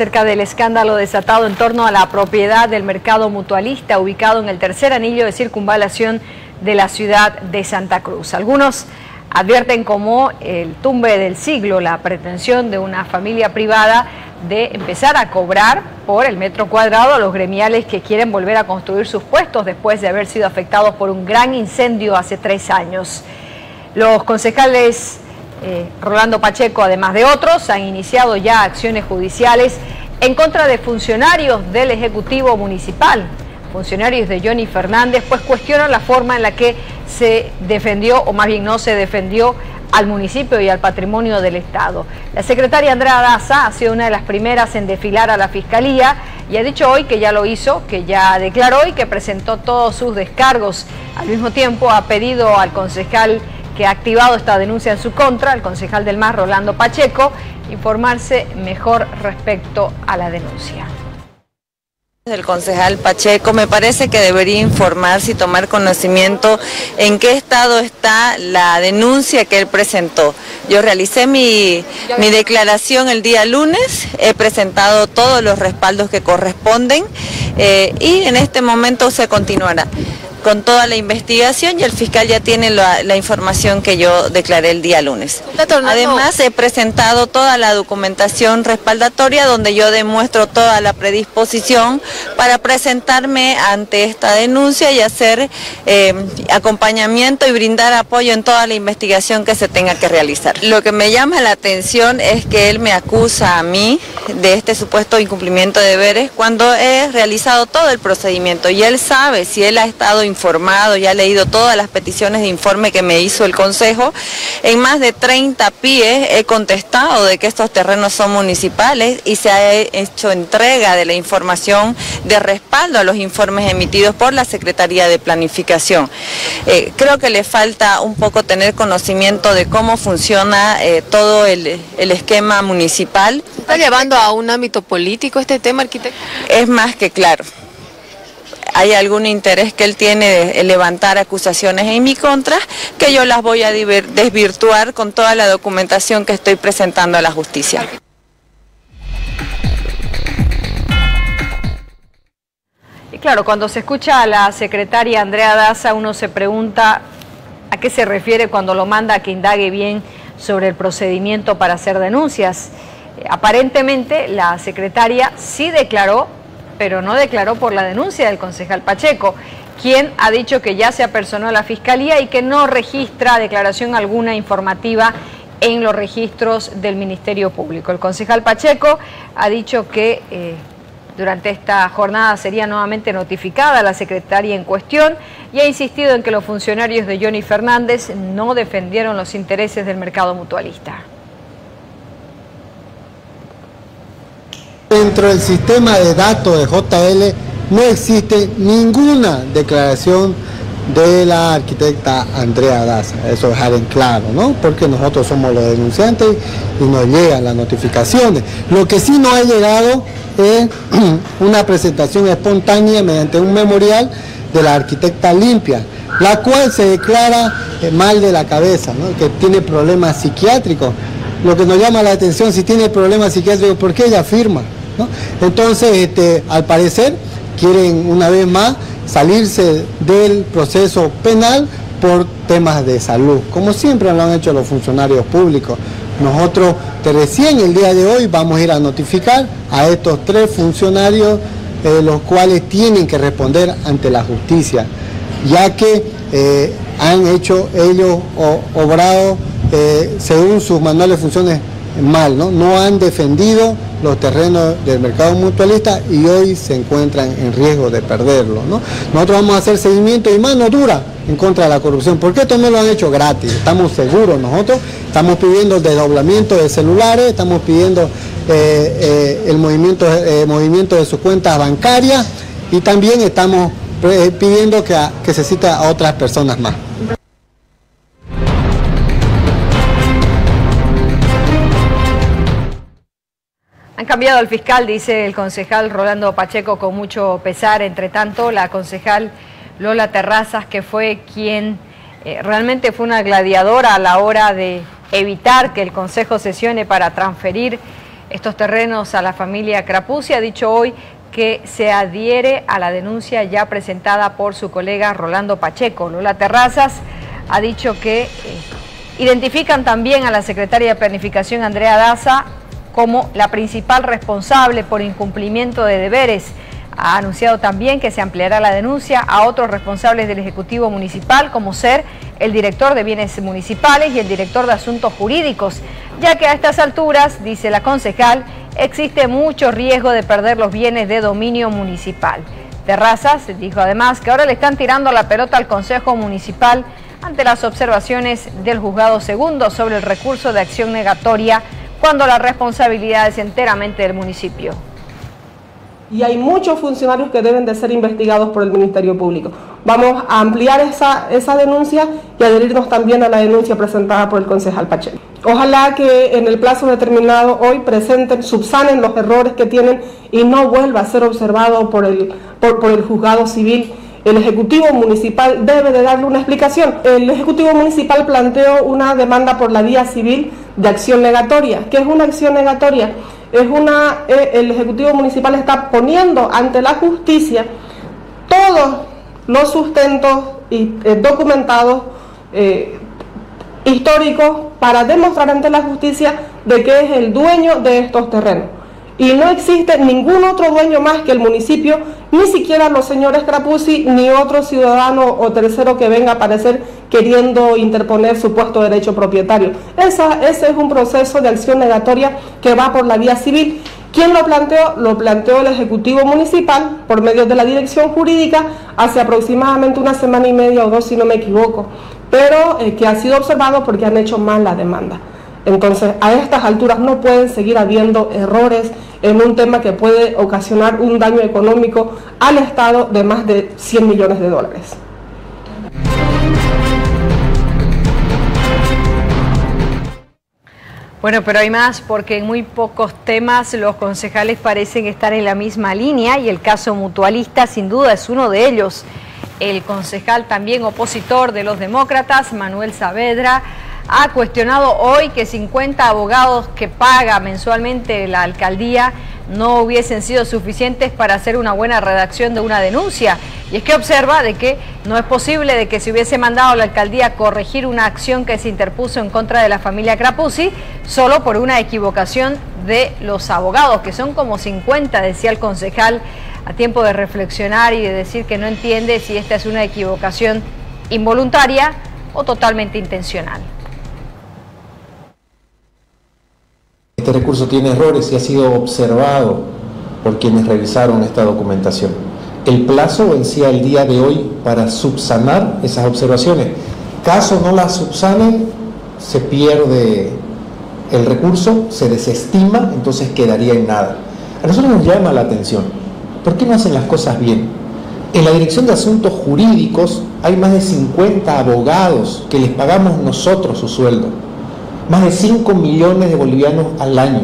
Cerca del escándalo desatado en torno a la propiedad del mercado mutualista ubicado en el tercer anillo de circunvalación de la ciudad de Santa Cruz. Algunos advierten como el tumbe del siglo, la pretensión de una familia privada de empezar a cobrar por el metro cuadrado a los gremiales que quieren volver a construir sus puestos después de haber sido afectados por un gran incendio hace tres años. Los concejales eh, Rolando Pacheco, además de otros, han iniciado ya acciones judiciales en contra de funcionarios del Ejecutivo Municipal. Funcionarios de Johnny Fernández, pues cuestionan la forma en la que se defendió, o más bien no se defendió, al municipio y al patrimonio del Estado. La secretaria Andrea Daza ha sido una de las primeras en desfilar a la Fiscalía y ha dicho hoy que ya lo hizo, que ya declaró y que presentó todos sus descargos. Al mismo tiempo ha pedido al concejal que ha activado esta denuncia en su contra, el concejal del MAS, Rolando Pacheco, informarse mejor respecto a la denuncia. El concejal Pacheco me parece que debería informarse y tomar conocimiento en qué estado está la denuncia que él presentó. Yo realicé mi, declaración el día lunes, he presentado todos los respaldos que corresponden eh, y en este momento se continuará con toda la investigación y el fiscal ya tiene la, información que yo declaré el día lunes. Además he presentado toda la documentación respaldatoria donde yo demuestro toda la predisposición para presentarme ante esta denuncia y hacer eh, acompañamiento y brindar apoyo en toda la investigación que se tenga que realizar. Lo que me llama la atención es que él me acusa a mí de este supuesto incumplimiento de deberes cuando he realizado todo el procedimiento y él sabe si él ha estado informado, ya ha leído todas las peticiones de informe que me hizo el Consejo. En más de 30 pies he contestado de que estos terrenos son municipales y se ha hecho entrega de la información de respaldo a los informes emitidos por la Secretaría de Planificación. Eh, creo que le falta un poco tener conocimiento de cómo funciona eh, todo el, el esquema municipal. ¿Está llevando a un ámbito político este tema, arquitecto? Es más que claro hay algún interés que él tiene de levantar acusaciones en mi contra, que yo las voy a desvirtuar con toda la documentación que estoy presentando a la justicia. Y claro, cuando se escucha a la secretaria Andrea Daza, uno se pregunta a qué se refiere cuando lo manda a que indague bien sobre el procedimiento para hacer denuncias. Eh, aparentemente la secretaria sí declaró pero no declaró por la denuncia del concejal Pacheco, quien ha dicho que ya se apersonó a la Fiscalía y que no registra declaración alguna informativa en los registros del Ministerio Público. El concejal Pacheco ha dicho que eh, durante esta jornada sería nuevamente notificada la secretaria en cuestión y ha insistido en que los funcionarios de Johnny Fernández no defendieron los intereses del mercado mutualista. Dentro del sistema de datos de JL no existe ninguna declaración de la arquitecta Andrea Daza, eso dejar en claro, ¿no? Porque nosotros somos los denunciantes y nos llegan las notificaciones. Lo que sí nos ha llegado es una presentación espontánea mediante un memorial de la arquitecta Limpia, la cual se declara eh, mal de la cabeza, ¿no? que tiene problemas psiquiátricos. Lo que nos llama la atención, si tiene problemas psiquiátricos, ¿por qué ella firma? Entonces, este, al parecer, quieren una vez más salirse del proceso penal por temas de salud, como siempre lo han hecho los funcionarios públicos. Nosotros de recién el día de hoy vamos a ir a notificar a estos tres funcionarios eh, los cuales tienen que responder ante la justicia, ya que eh, han hecho ellos obrado eh, según sus manuales funciones mal. No han defendido los terrenos del mercado mutualista y hoy se encuentran en riesgo de perderlo, ¿no? Nosotros vamos a hacer seguimiento y mano dura en contra de la corrupción, porque esto no lo han hecho gratis, estamos seguros nosotros, estamos pidiendo el desdoblamiento de celulares, estamos pidiendo eh, eh, el movimiento, eh, movimiento de sus cuentas bancarias y también estamos pidiendo que, que se cita a otras personas más. Han cambiado al fiscal, dice el concejal Rolando Pacheco con mucho pesar. Entre tanto, la concejal Lola Terrazas, que fue quien eh, realmente fue una gladiadora a la hora de evitar que el Consejo sesione para transferir estos terrenos a la familia Crapuzzi, ha dicho hoy que se adhiere a la denuncia ya presentada por su colega Rolando Pacheco. Lola Terrazas ha dicho que eh, identifican también a la secretaria de Planificación Andrea Daza como la principal responsable por incumplimiento de deberes. Ha anunciado también que se ampliará la denuncia a otros responsables del Ejecutivo Municipal, como ser el director de bienes municipales y el director de asuntos jurídicos, ya que a estas alturas, dice la concejal, existe mucho riesgo de perder los bienes de dominio municipal. Terrazas dijo además que ahora le están tirando la pelota al Consejo Municipal ante las observaciones del Juzgado Segundo sobre el recurso de acción negatoria cuando la responsabilidad es enteramente del municipio. Y hay muchos funcionarios que deben de ser investigados por el Ministerio Público. Vamos a ampliar esa, esa denuncia y adherirnos también a la denuncia presentada por el concejal Pacheco. Ojalá que en el plazo determinado hoy presenten, subsanen los errores que tienen y no vuelva a ser observado por el, por, por el juzgado civil el Ejecutivo Municipal debe de darle una explicación. El Ejecutivo Municipal planteó una demanda por la vía civil de acción negatoria. ¿Qué es una acción negatoria? Es una, eh, el Ejecutivo Municipal está poniendo ante la justicia todos los sustentos y, eh, documentados eh, históricos para demostrar ante la justicia de que es el dueño de estos terrenos y no existe ningún otro dueño más que el municipio, ni siquiera los señores Crapuzzi, ni otro ciudadano o tercero que venga a aparecer queriendo interponer su puesto derecho propietario. Esa, ese es un proceso de acción negatoria que va por la vía civil. ¿Quién lo planteó? Lo planteó el Ejecutivo Municipal por medio de la Dirección Jurídica hace aproximadamente una semana y media o dos, si no me equivoco, pero eh, que ha sido observado porque han hecho mal la demanda. Entonces, a estas alturas no pueden seguir habiendo errores en un tema que puede ocasionar un daño económico al Estado de más de 100 millones de dólares. Bueno, pero hay más porque en muy pocos temas los concejales parecen estar en la misma línea y el caso mutualista sin duda es uno de ellos. El concejal también opositor de los demócratas, Manuel Saavedra, ha cuestionado hoy que 50 abogados que paga mensualmente la alcaldía no hubiesen sido suficientes para hacer una buena redacción de una denuncia. Y es que observa de que no es posible de que se hubiese mandado a la alcaldía corregir una acción que se interpuso en contra de la familia Crapuzzi solo por una equivocación de los abogados, que son como 50, decía el concejal, a tiempo de reflexionar y de decir que no entiende si esta es una equivocación involuntaria o totalmente intencional. Este recurso tiene errores y ha sido observado por quienes revisaron esta documentación. El plazo vencía el día de hoy para subsanar esas observaciones. Caso no las subsanen, se pierde el recurso, se desestima, entonces quedaría en nada. A nosotros nos llama la atención. ¿Por qué no hacen las cosas bien? En la Dirección de Asuntos Jurídicos hay más de 50 abogados que les pagamos nosotros su sueldo más de 5 millones de bolivianos al año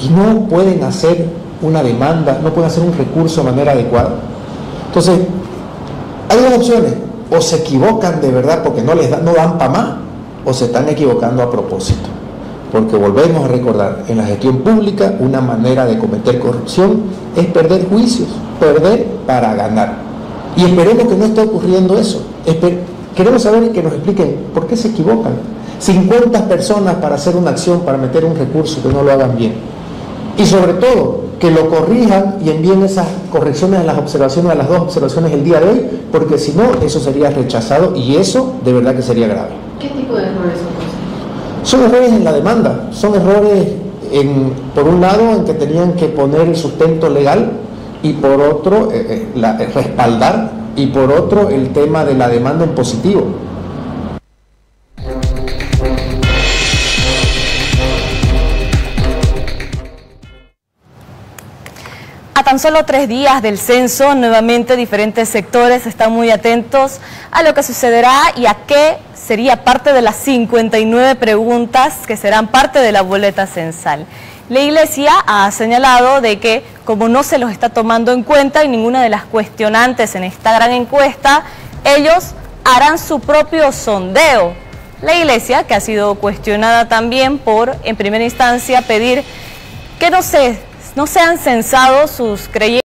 y no pueden hacer una demanda, no pueden hacer un recurso de manera adecuada. Entonces, hay dos opciones, o se equivocan de verdad porque no les no dan para más, o se están equivocando a propósito. Porque volvemos a recordar, en la gestión pública una manera de cometer corrupción es perder juicios, perder para ganar. Y esperemos que no esté ocurriendo eso. Queremos saber que nos expliquen por qué se equivocan 50 personas para hacer una acción, para meter un recurso, que no lo hagan bien. Y sobre todo, que lo corrijan y envíen esas correcciones a las observaciones, a las dos observaciones el día de hoy, porque si no, eso sería rechazado y eso de verdad que sería grave. ¿Qué tipo de errores son? Son errores en la demanda, son errores en, por un lado en que tenían que poner el sustento legal y por otro eh, eh, respaldar y por otro el tema de la demanda en positivo. Tan solo tres días del censo, nuevamente diferentes sectores están muy atentos a lo que sucederá y a qué sería parte de las 59 preguntas que serán parte de la boleta censal. La Iglesia ha señalado de que como no se los está tomando en cuenta y ninguna de las cuestionantes en esta gran encuesta, ellos harán su propio sondeo. La Iglesia, que ha sido cuestionada también por, en primera instancia, pedir que no, se, no sean censados sus creyentes